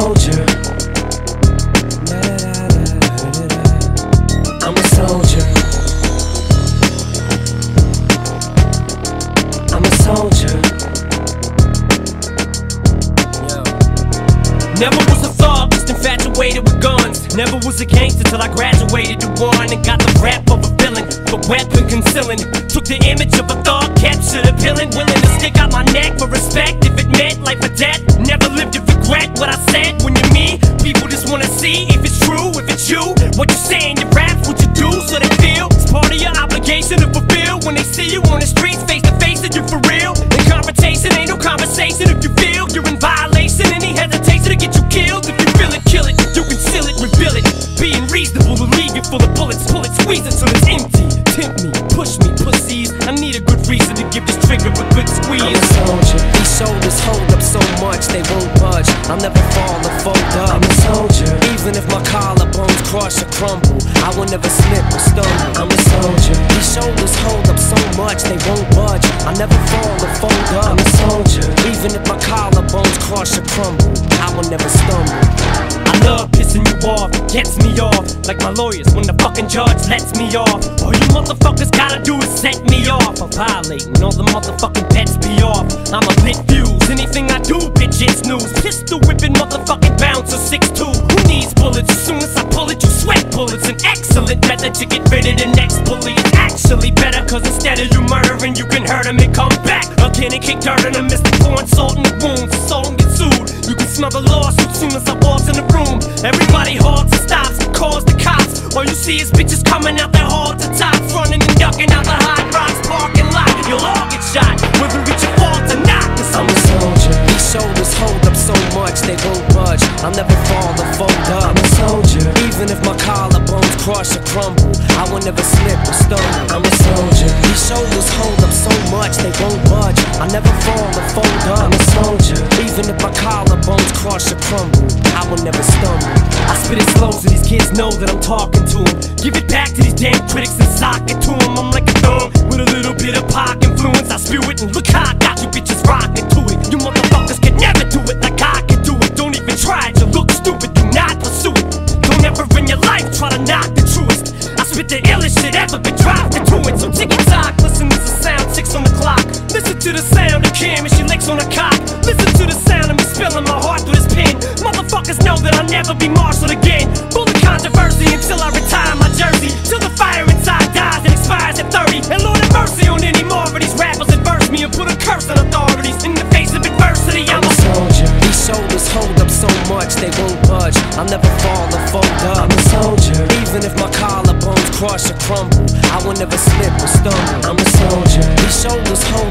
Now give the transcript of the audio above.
soldier. I'm a soldier. I'm a soldier. Never was a thug, just infatuated with guns. Never was a gangster till I graduated to one and got the rap of a villain. The weapon concealing. Took the image of a thug, captured a villain, Willing to stick out my neck for respect if it meant life or death. Never lived it regret what I said. When you're me, people just wanna see if it's true, if it's you. What you say in your rap, what you do, so they feel it's part of your obligation to fulfill. When they see you on the streets, face to face, that you're for real. And confrontation ain't no conversation if you feel you're in violation. Any hesitation to get you killed. If you feel it, kill it. You conceal it, reveal it. Being reasonable to leave you full of bullets. Pull it, squeeze it till it's empty. Tempt me, push me, pussies. I need a good reason to give this trigger a good squeeze. They won't budge. I'll never fall or fold up. I'm a soldier. Even if my collarbones crush or crumble, I will never slip or stumble. I'm a soldier. These shoulders hold up so much they won't budge. I'll never fall or fold up. I'm a soldier. Even if my collarbones crush or crumble, I will never stumble. I love pissing you off, gets me off. Like my lawyers when the fucking judge lets me off. All you motherfuckers gotta do is set me off. I'm violating all the motherfucking pets be off. I'm a lit fuse. Anything I do, bitch, it's news. Pistol whipping motherfucking bouncer 6'2. Who needs bullets? As soon as I pull it, you sweat bullets. An excellent method to get rid of the next bully. It's actually better, cause instead of you murdering, you can hurt him and come back. Again and kick dirt in him, Mr. Pouring salt in the wounds. Assault and get sued. You can smell the lawsuit soon as I walk in the room. Everybody halts and stops calls the cops. All you see is bitches coming out their hall I'll never fall or fold up. I'm a soldier. Even if my collarbones crush or crumble, I will never slip or stumble. I'm a soldier. These shoulders hold up so much they won't budge. I'll never fall or fold up. I'm a soldier. Even if my collarbones crush or crumble, I will never stumble. I spit it slow so these kids know that I'm talking to them. Give it back to these damn critics and sock it to spit the illest shit ever been dropped into it. So tick tock, listen to the sound, six on the clock. Listen to the sound of Kim as she licks on the cock. Listen to the sound of me spilling my heart through this pen. Motherfuckers know that I'll never be marshaled again. Full of controversy until I retire my jersey. Till the fire inside dies and expires at 30. And Lord have mercy on any more of these rappers that verse me and put a curse on authorities. In the face of adversity, I'm a a soldier. These shoulders hold up so much they won't budge. I'll never fall crush or crumble, I will never slip or stumble. I'm a soldier. These shoulders hold.